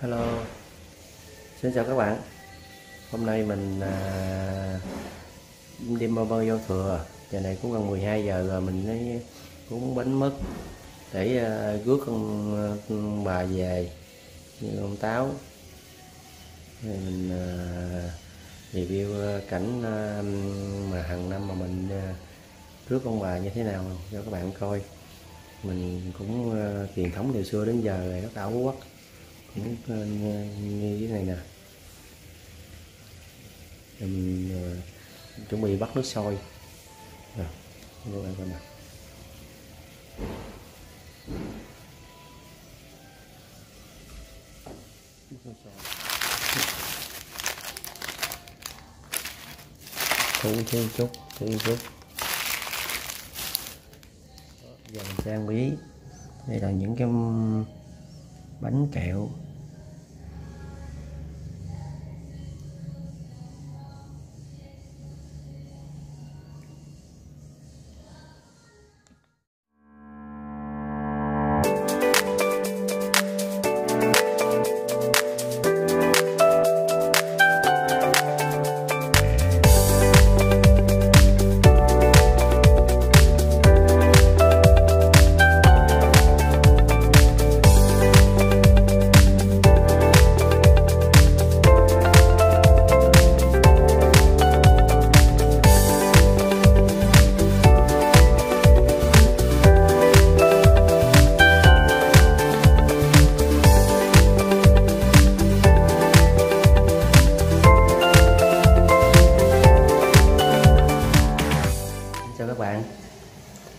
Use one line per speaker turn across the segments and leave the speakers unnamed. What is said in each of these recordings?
Hello. Xin chào các bạn. Hôm nay mình à, đi bơ bơ vô thừa. Giờ này cũng gần 12 giờ rồi mình lấy cuốn bánh mứt Để à, rước con, con bà về Như con táo. Thì mình à, review à, cảnh à, mà hàng năm mà mình à, rước con bà như thế nào cho các bạn coi. Mình cũng uh, truyền thống từ xưa đến giờ rồi rất ảo quốc những uh, như thế này nè. Rồi mình uh, chuẩn bị bắt nước sôi. Rồi các bạn coi nè. Thủ thêm chút thêm chút. Giờ mình trang bí. Đây là những cái bánh kẹo.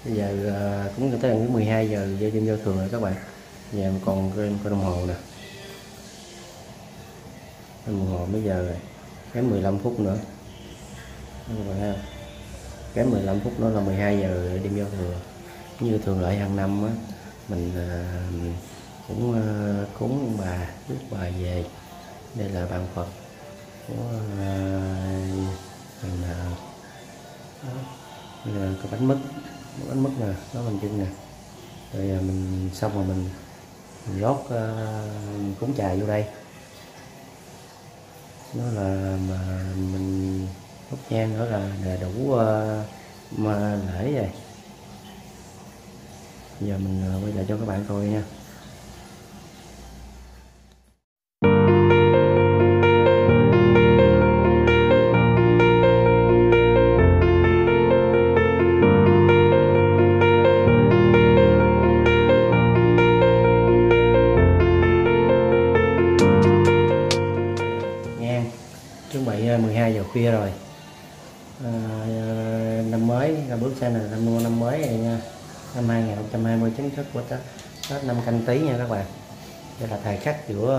Bây giờ à, cũng tới gần 12 giờ giao đêm giao thừa rồi các bạn. Giờ còn coi coi đồng hồ nè. Coi đồng hồ mấy giờ rồi? Kém 15 phút nữa. Các bạn ha. Kém 15 phút nữa là 12 giờ đêm giao thừa như thường lệ hàng năm á mình à, cũng à, cúng bà rước bà về. Đây là bàn phật của à, mình à, đó Đây là cái bánh mứt bánh mứt nè nó bằng chân nè. Rồi à, mình xong rồi mình, à, mình rót uh, cúng trà vô đây. Nó là mà mình hút nhang nữa là đầy đủ uh, mà lễ rồi giờ mình uh, quay lại cho các bạn coi nha. Khuya rồi. À, năm mới là bước sang là năm năm mới này nha. Năm 2020 chính thức của Tết Tết năm canh tí nha các bạn. Đây là thời khắc giữa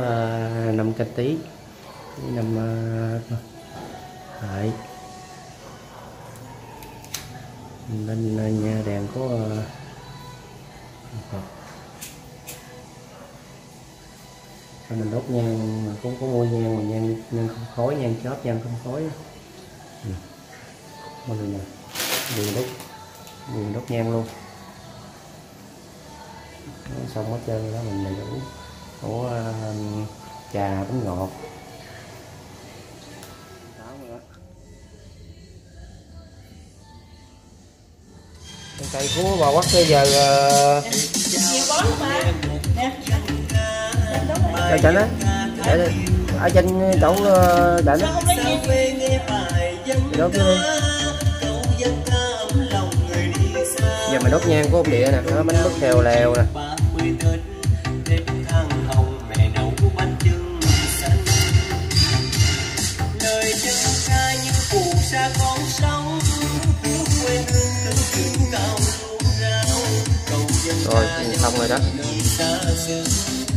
uh, năm canh tí năm uh, đấy. Lên nhà đèn có uh, Rồi mình đốt nhang mà cũng có mua nhang mà nhang nhang không khói nhang chóp nhang không khói ừ. Mua này nè vừa đốt vừa đốt nhang luôn. Đó, xong hết trơn đó mình đầy đủ. Của uh, trà bánh ngọt. Cây của bà quắt bây giờ uh,
nhiều bón
chảnh á ở trên chỗ uh, đảnh. Á đốt chứ đi. Giờ mình đốt nhang của ông địa nè. Nó bánh mứt heo lèo nè. Rồi xong rồi đó.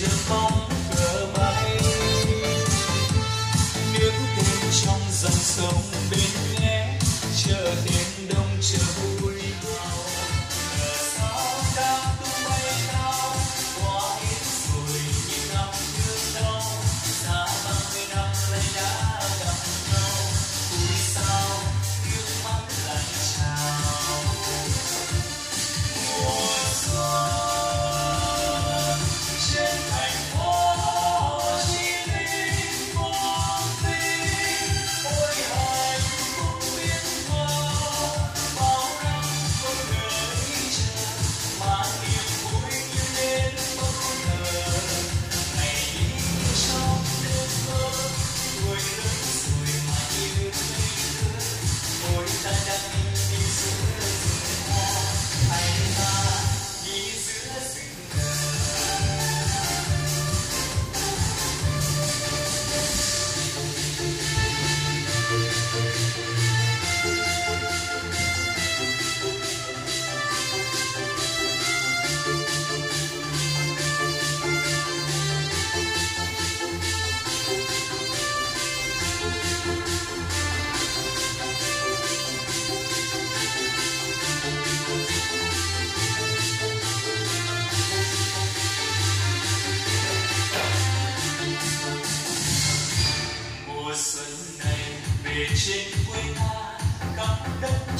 just a moment. 是谁为爱甘